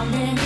drowning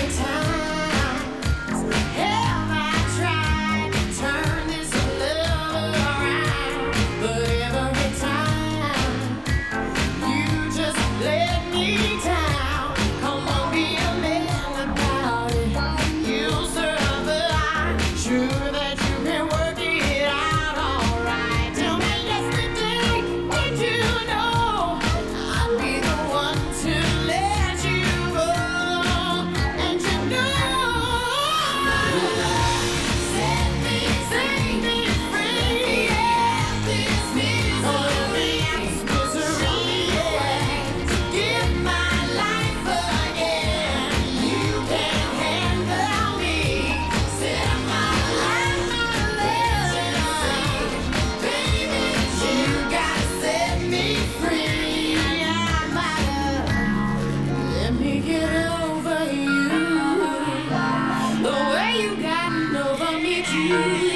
you.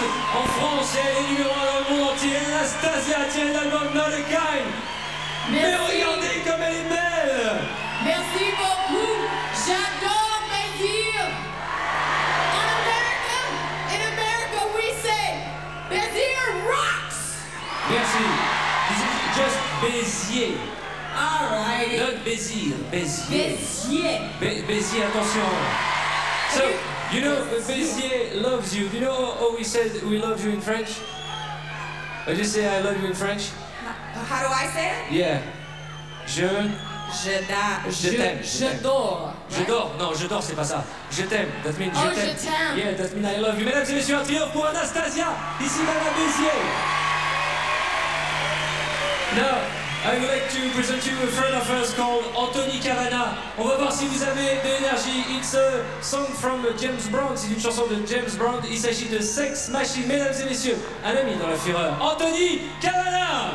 10 en France et elle est numéro 1 dans le monde entier. Anastasia tient l'album Not a Kind. Mais regardez comme elle est belle Merci beaucoup. J'adore Bézir. In America, in America, we say rocks. Merci. Just Béziers. All right. Not Bézir, Béziers. Bézier. Bé- Béziers, attention. So, you know, Béziers loves you. Do you know how we said we love you in French? I just say I love you in French? How do I say it? Yeah. Je... Je da- Je t'aime, je Je t'aime. dors. Je dors, non, je dors, c'est pas ça. Je t'aime, that means Oh, je t'aime. je t'aime. Yeah, that means I love you. Mesdames et messieurs, un triomphe pour Anastasia, ici même à Béziers. Now, I would like to present you a friend of ours called Anthony Cavana. On va voir si vous avez de l'énergie. It's a song from James Brown, c'est une chanson de James Brown. Il s'agit de Sex Machine. Mesdames et messieurs, un ami dans la fureur, Anthony Cavana.